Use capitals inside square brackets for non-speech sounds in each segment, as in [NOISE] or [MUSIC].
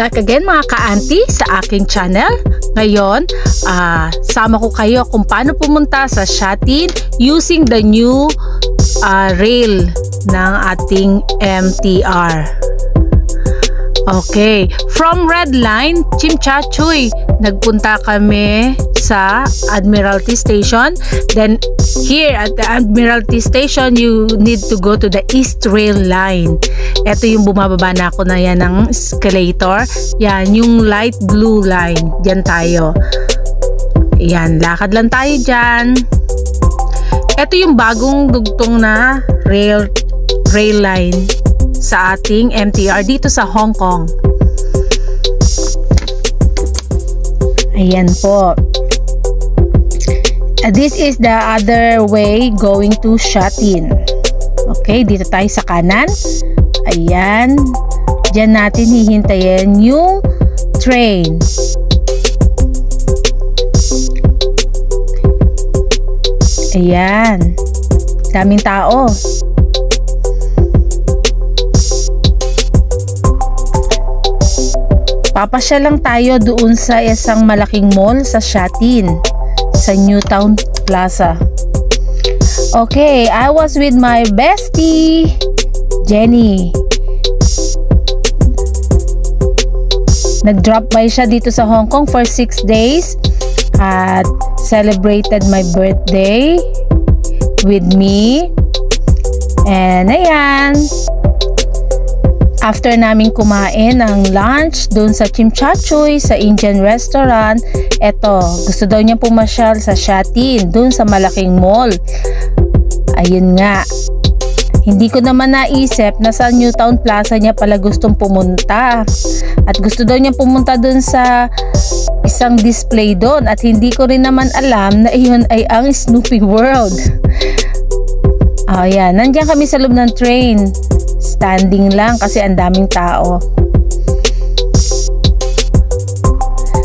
back again mga ka-auntie sa aking channel. Ngayon, uh, sama ko kayo kung paano pumunta sa Shatin using the new uh, rail ng ating MTR. Okay, from Red Line, Chimchachoy, nagpunta kami sa Admiralty Station. Then here at the Admiralty Station, you need to go to the East Rail Line. Ito yung bumababa na ako na yan ng escalator. Yan, yung light blue line. Diyan tayo. Yan, lakad lang tayo dyan. Ito yung bagong dugtong na rail, rail line sa ating MTR dito sa Hong Kong. Ayan po. This is the other way going to Shatin. Okay, dito tayo sa kanan. Ayan. Diyan natin hihintayin yung train. Ayan. Daming tao. Papasya lang tayo doon sa isang malaking mall sa Shatin, sa Newtown Plaza. Okay, I was with my bestie, Jenny. Nag-drop by siya dito sa Hong Kong for 6 days at celebrated my birthday with me. And ayan, after namin kumain ng lunch doon sa Chimchachoy sa Indian restaurant, eto, gusto daw niya pumasyal sa Shatin, doon sa malaking mall. Ayun nga, hindi ko naman naisip na sa Newtown Plaza niya pala gustong pumunta. At gusto daw niya pumunta dun sa isang display doon at hindi ko rin naman alam na iyon ay ang Snoopy World. [LAUGHS] Oh, yan. Nandiyan kami sa loob ng train. Standing lang kasi ang daming tao.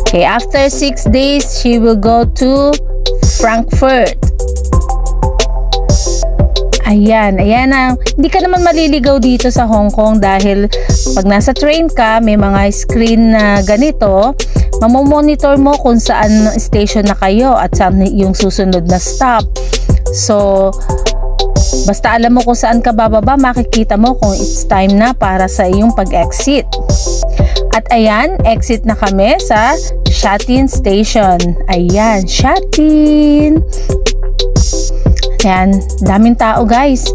Okay, after 6 days, she will go to Frankfurt. Ayan, ayan ang, hindi ka naman maliligaw dito sa Hong Kong dahil pag nasa train ka, may mga screen na ganito, mamomonitor mo kung saan station na kayo at saan yung susunod na stop. So, basta alam mo kung saan ka bababa, makikita mo kung it's time na para sa iyong pag-exit. At ayan, exit na kami sa Shatin Station. Ayan, Shatin. Yan, daming tao guys.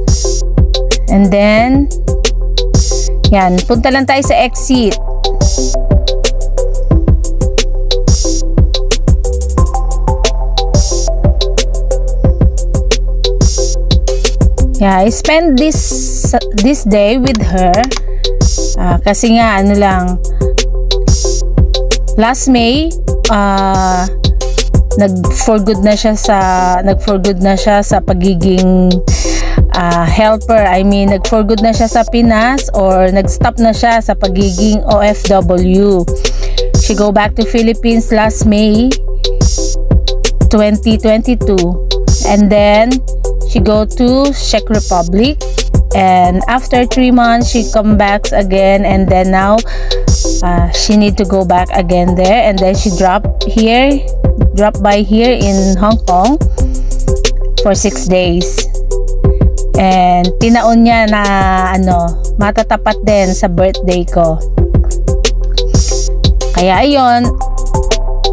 And then, yan, punta lang tayo sa exit. Yeah, I spend this this day with her. Uh, kasi nga ano lang last May uh, nag for good na siya sa nag for good na siya sa pagiging uh, helper. I mean nag for good na siya sa Pinas or nag stop na siya sa pagiging OFW she go back to Philippines last May 2022 and then she go to Czech Republic and after three months she come back again and then now uh, she need to go back again there and then she drop here drop by here in Hong Kong for 6 days. And tinaon niya na ano, matatapat din sa birthday ko. Kaya ayun,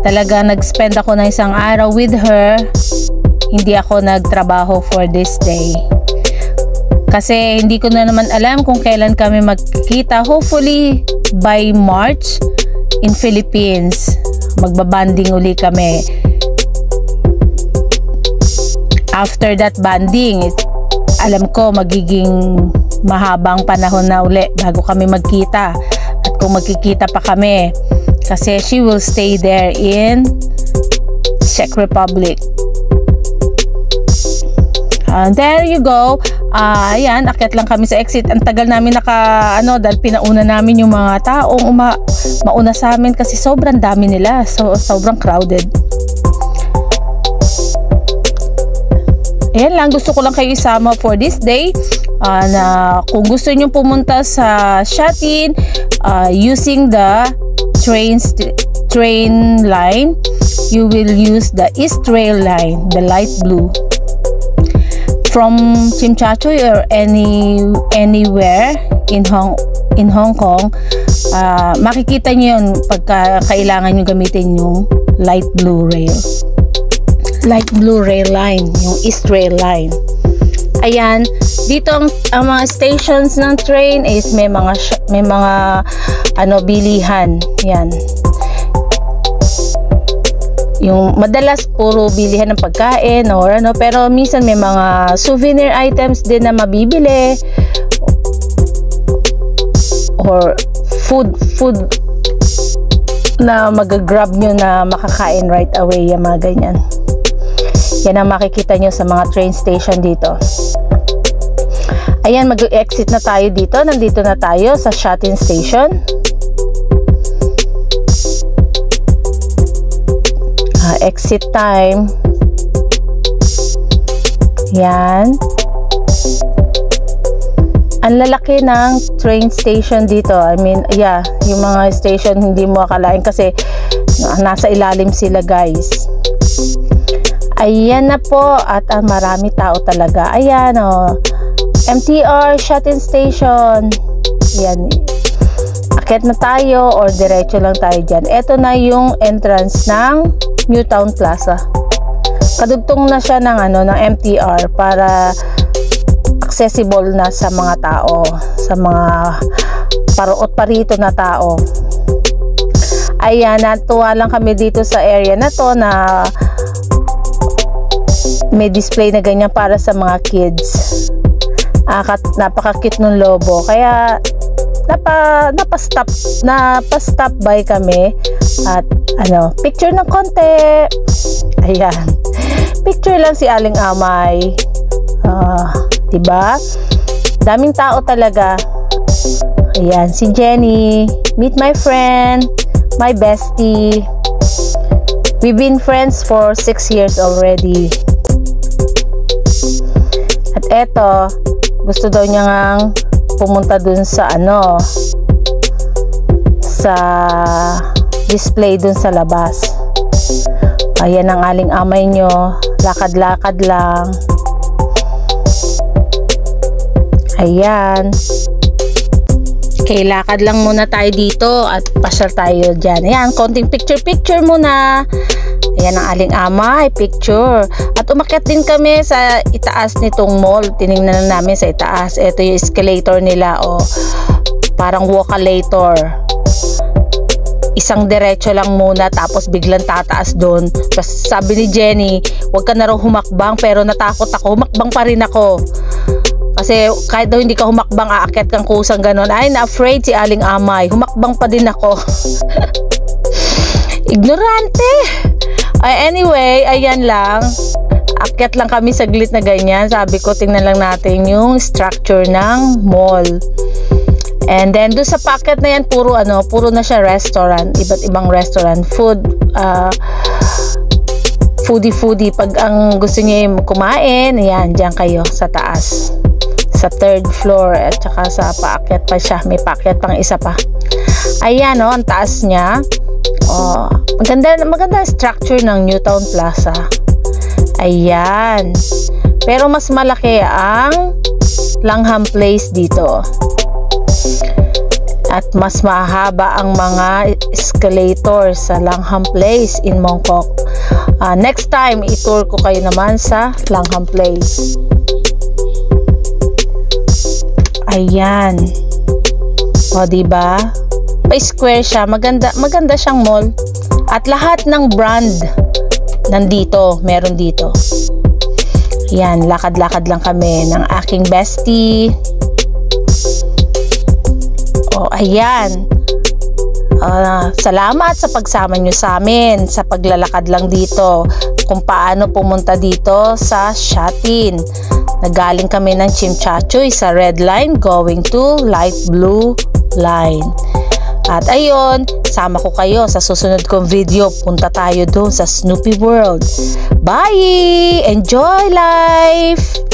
talaga nag-spend ako ng isang araw with her. Hindi ako nagtrabaho for this day. Kasi hindi ko na naman alam kung kailan kami magkikita. Hopefully by March in Philippines magbabanding uli kami. After that banding, alam ko magiging mahabang panahon na uli bago kami magkita. At kung magkikita pa kami, kasi she will stay there in Czech Republic. Uh, there you go. Uh, ayan, akyat lang kami sa exit. Ang tagal namin naka, ano, dahil pinauna namin yung mga taong uma, mauna sa amin kasi sobrang dami nila. So, sobrang crowded. Ayan lang, gusto ko lang kayo isama for this day. Uh, na kung gusto niyo pumunta sa Shatin uh, using the train, train line, you will use the East Rail line, the light blue. From Chimchachoy or any anywhere in Hong in Hong Kong, uh, makikita niyo yun pagka kailangan niyo gamitin yung light blue rail. Light blue rail line, yung East Rail line. Ayan, dito ang, ang mga stations ng train is may mga may mga ano bilihan. Yan. Yung madalas puro bilihan ng pagkain or ano pero minsan may mga souvenir items din na mabibili or food food na mag-grab nyo na makakain right away yung mga ganyan. Yan ang makikita nyo sa mga train station dito. Ayan, mag-exit na tayo dito. Nandito na tayo sa Shatin Station. Uh, exit time. Yan. Ang lalaki ng train station dito. I mean, yeah, yung mga station hindi mo akalain kasi nasa ilalim sila guys. Ayan na po at uh, marami tao talaga. Ayan oh. MTR Shuttle Station. Yan. Akit na tayo or diretso lang tayo dyan. Ito na yung entrance ng Newtown Plaza. Kadugtong na siya ng, ano, ng MTR para accessible na sa mga tao. Sa mga paruot parito na tao. Ayan, natuwa lang kami dito sa area na to na may display na ganyan para sa mga kids uh, napaka-cute ng lobo. Kaya napa napa-stop napa-stop by kami at ano, picture ng konti. Ayan. Picture lang si Aling Amay. Uh, 'di ba? Daming tao talaga. Ayan, si Jenny. Meet my friend, my bestie. We've been friends for 6 years already. At eto, gusto daw niya ngang pumunta dun sa ano sa display dun sa labas ayan ang aling amay nyo lakad-lakad lang ayan Okay, lakad lang muna tayo dito at pasyal tayo dyan. Ayan, konting picture-picture muna. Ayan ang aling ama, picture. At umakyat din kami sa itaas nitong mall. Tiningnan na namin sa itaas. Ito yung escalator nila o parang walkalator. Isang diretso lang muna tapos biglang tataas doon. Tapos sabi ni Jenny, huwag ka na raw humakbang pero natakot ako. Humakbang pa rin ako. Kasi kahit daw hindi ka humakbang, aakyat kang kusang ganon. Ay, na-afraid si Aling Amay. Humakbang pa din ako. [LAUGHS] Ignorante! Ay, anyway, ayan lang. Akyat lang kami saglit na ganyan. Sabi ko, tingnan lang natin yung structure ng mall. And then, doon sa packet na yan, puro ano, puro na siya restaurant. Iba't ibang restaurant. Food, uh, foodie-foodie. Pag ang gusto niyo kumain, ayan, dyan kayo sa taas. Sa third floor. At saka sa paakyat pa siya. May paakyat pang isa pa. Ayan, oh, ang taas niya. Oh, maganda, maganda structure ng Newtown Plaza. Ayan. Pero mas malaki ang Langham Place dito. At mas mahaba ang mga escalator sa Langham Place in Mongkok. Uh, next time, itour ko kayo naman sa Langham Place. Ayan. O, diba? pa-square siya. Maganda, maganda siyang mall. At lahat ng brand nandito, meron dito. Yan, lakad-lakad lang kami ng aking bestie. Oh, ayan. Uh, salamat sa pagsama nyo sa amin sa paglalakad lang dito kung paano pumunta dito sa Shatin. Nagaling kami ng Chimchachoy sa red line going to light blue line. At ayun, sama ko kayo sa susunod kong video. Punta tayo doon sa Snoopy World. Bye! Enjoy life!